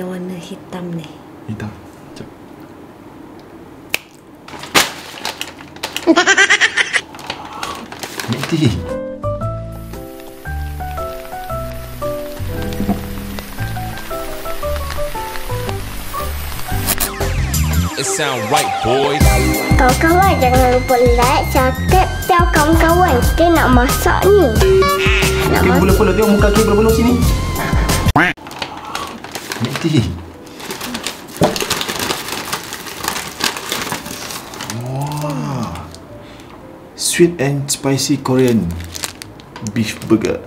yang warna hitam ni. Hitam. Cep. Mati. It sound right, boys. Kawan-kawan jangan lupa like, subscribe, tell kawan-kawan kita nak masak ni. Nak Kaki masak. bola-bola tengok muka kaki bola-bola sini. Mati. Wah. Sweet and spicy Korean beef burger.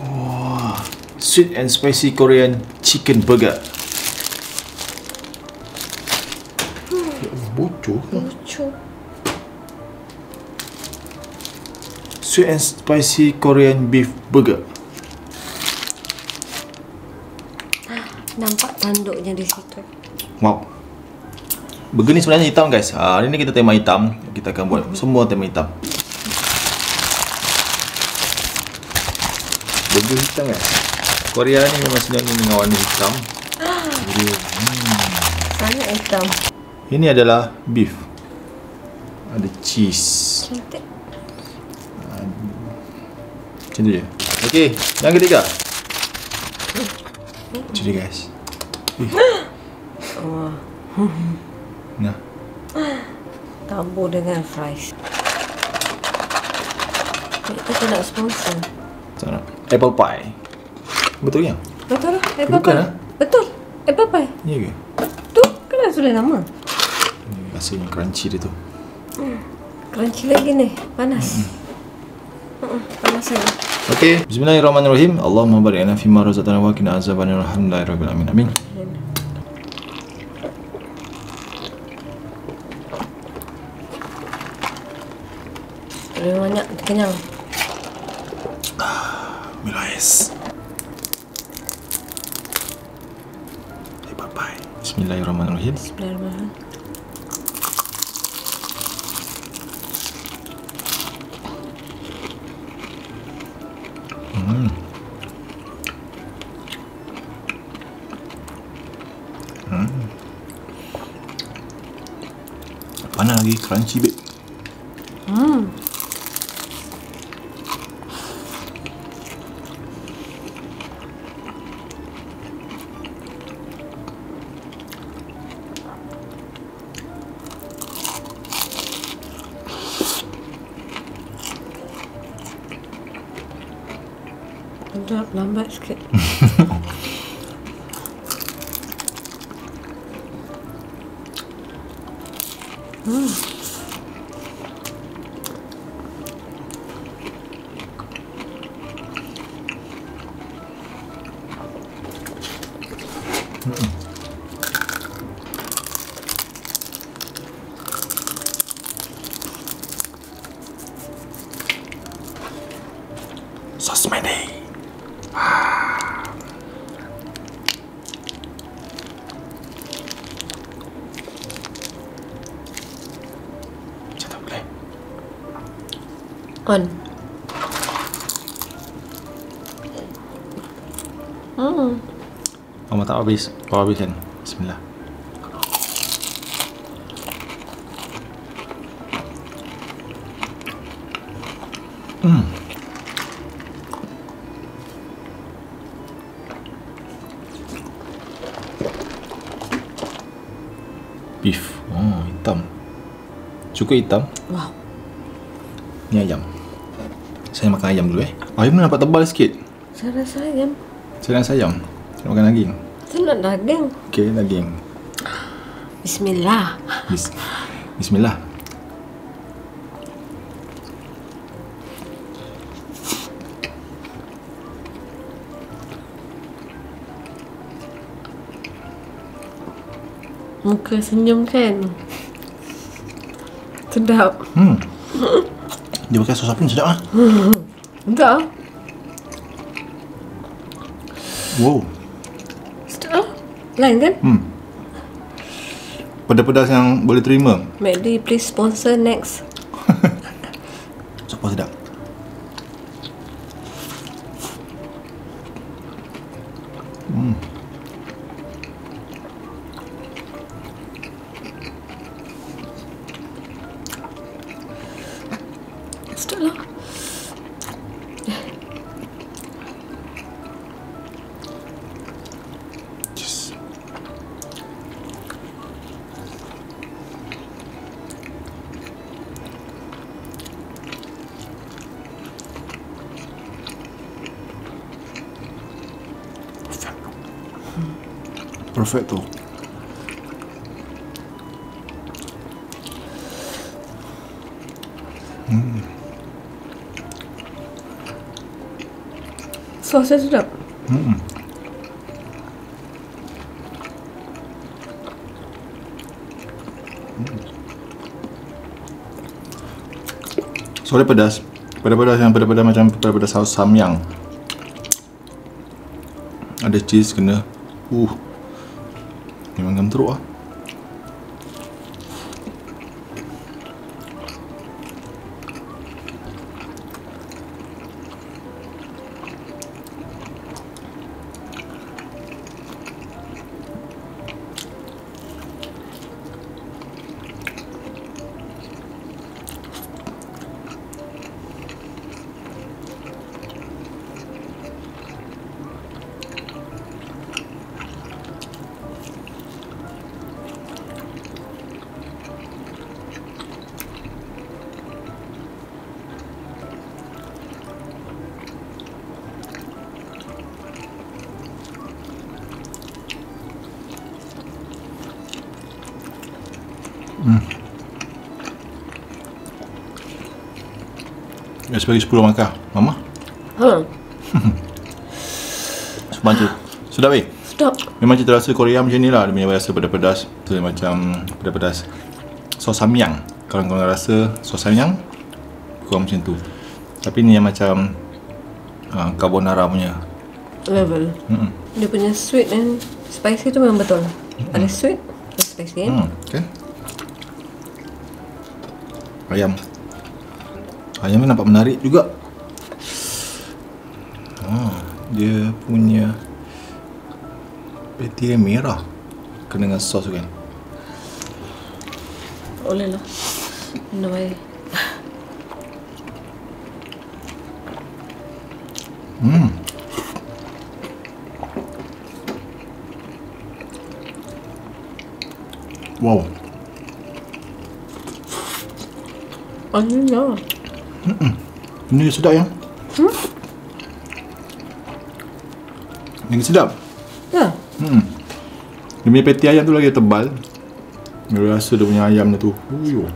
Wah. Sweet and spicy Korean chicken burger. Bocor. Sweet and spicy Korean beef burger. Nampak tanduknya di situ. Wow. Burger ni sebenarnya hitam guys. Ha, hari ni kita tema hitam. Kita akan buat semua tema hitam. Burger hitam guys. Korea ni memang sebenarnya dengan warna hitam. Jadi, Sangat hitam. ini adalah beef. Ada cheese. Cantik. Macam tu je. Okey, yang ketiga. Macam ni guys. Wah. Nah. Tabur dengan fries. Kita tak nak sponsor. Sana. Apple pie. Betul ke? Betul lah. Apple Bukan, pie. ah? Betul. Apple pie. Ya ke? Tu kan sudah nama. Ni rasanya crunchy dia tu. Crunchy lagi ni. Panas. Lagi. Okey, bismillahirrahmanirrahim. Allahumma barik lana fima razaqtana wa qina azabannar. Alhamdulillahirabbil alamin. Amin. Lebih banyak kenyang. Milo ais. Apple pie. Bismillahirrahmanirrahim. Bismillahirrahmanirrahim. Panas lagi, crunchy bit. Sedap lambat On. Hmm. Mama tak habis. Kau habiskan. Bismillah. Beef. Oh, hitam. Cukup hitam. Wow. Ni ayam. Saya makan ayam dulu eh. Ayam ni nampak tebal sikit. Saya rasa ayam. Saya rasa ayam. Saya makan daging. Saya nak daging. Okey, daging. Bismillah. Bis- Bismillah. Muka senyum kan? Sedap. Hmm. Dia pakai sos apa sedap ah. Sedap. Wow. Sedap. Lain kan? Hmm. Pedas-pedas yang boleh terima. McD please sponsor next. Sos apa sedap? Sedap Perfecto. Sos dia sedap. So dia pedas. Pedas-pedas yang pedas-pedas macam pedas-pedas saus samyang. Ada cheese kena. Uh. Memang Guys bagi 10 markah. Mama. Ha. Sebab tu. Sedap weh. Sedap. Memang cita rasa Korea macam ni lah Dia punya rasa pedas-pedas dia macam pedas-pedas Sos samyang Kalau korang rasa sos samyang Kurang macam tu Tapi ni yang macam uh, Carbonara punya Level. Mm-mm. Dia punya sweet and spicy tu memang betul. Ada sweet, ada spicy kan? Hmm, kan? Ayam Ayam ni nampak menarik juga. Ah, Dia punya Patty dia merah. Kena dengan sos tu kan? Boleh lah. Minum air. Hmm. Wow Ini sedap ya hmm? Ini sedap Ya. Hmm. Dia punya patty ayam tu lagi tebal. Dia rasa dia punya ayam tu. Bismillah.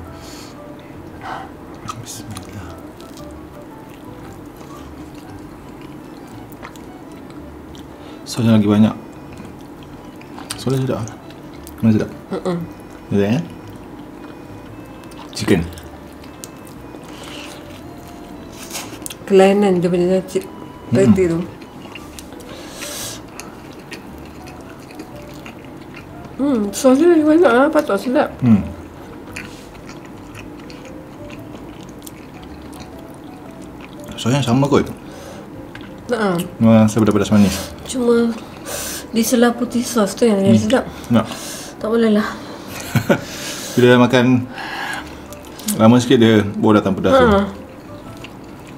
Sosnya lagi banyak. Sosnya sedap. Mana sedap? Mm-mm. Sedap ya? Chicken. Kelainan dia punya cik patty tu. Hmm, sos dia lagi banyak lah. Patut sedap. Hmm. Sosnya sama kot. Ha. Memang saya pedas-pedas manis. Cuma di selah putih sos tu yang jadi sedap. Nak. Tak boleh lah. Bila makan lama sikit dia baru datang pedas tu.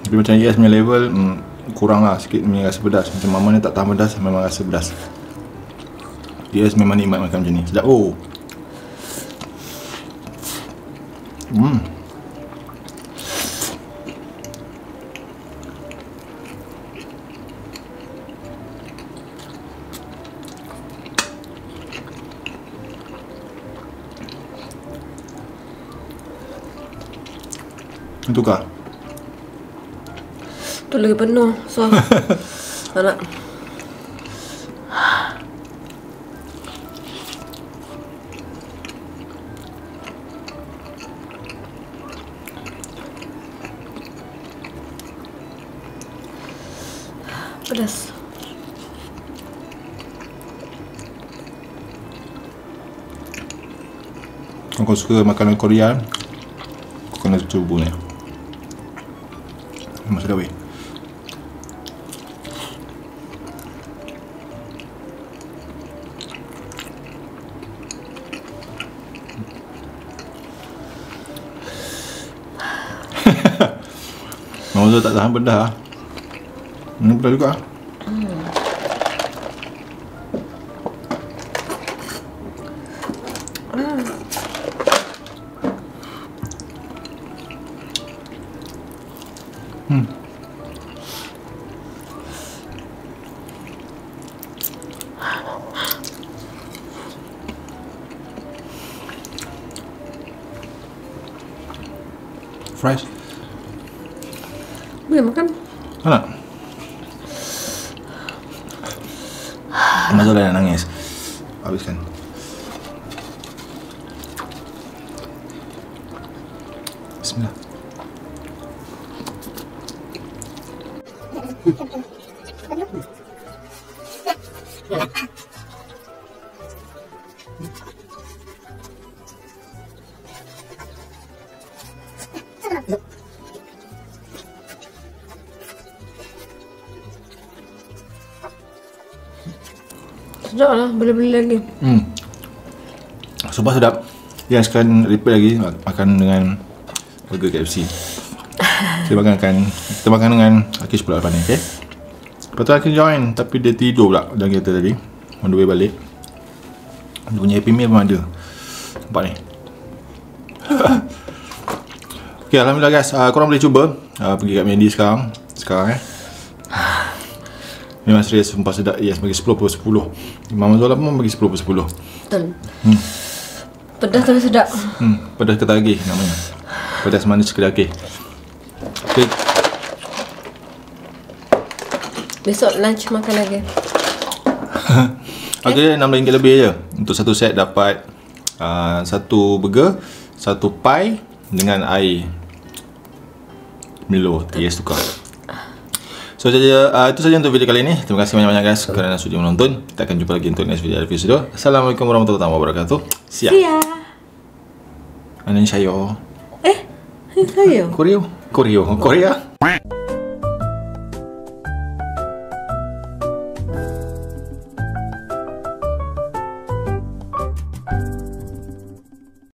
Tapi macam ES punya level hmm, kurang lah sikit punya rasa pedas. Macam mama ni tak tahan pedas memang rasa pedas. ES memang nikmat makan macam ni. Sedap. Oh. Hmm. Tukar. Tu lagi penuh sos. tak nak. Pedas. Kau suka makanan Korea Kau kena cuba ni Memang sedap weh Zul tak tahan pedas lah. Ini pedas juga. Makan. Tak nak? Mak Zul dah nak nangis. Habiskan. Bismillah. Sedap lah. Boleh beli lagi. Hmm. Sumpah sedap. Yang sekarang repeat lagi mak- makan dengan burger KFC. Kita makan akan kita makan dengan Akish pula lepas ni, okey? Lepas tu Akish join tapi dia tidur pula dalam kereta tadi. On the way balik. Dia punya Happy Meal pun ada. Nampak ni. okay, Alhamdulillah guys. Uh, korang boleh cuba uh, pergi kat Mendy sekarang. Sekarang eh. Memang serius sumpah sedap Yes bagi 10 per 10 Imam Zola pun bagi 10 per 10 Betul. Pedas tapi sedap. Hmm, pedas ketagih namanya. Pedas manis kedagih. Okay. Besok lunch makan lagi. Harga dia RM6 lebih je. Untuk satu set dapat uh, satu burger, satu pie dengan air Milo TS tukar. So saja uh, itu saja untuk video kali ini. Terima kasih banyak-banyak guys kerana sudi menonton. Kita akan jumpa lagi untuk next video dari video. Assalamualaikum warahmatullahi wabarakatuh. Siap. See ya. Anan saya. Eh, saya. Koreo. Koreo. Korea.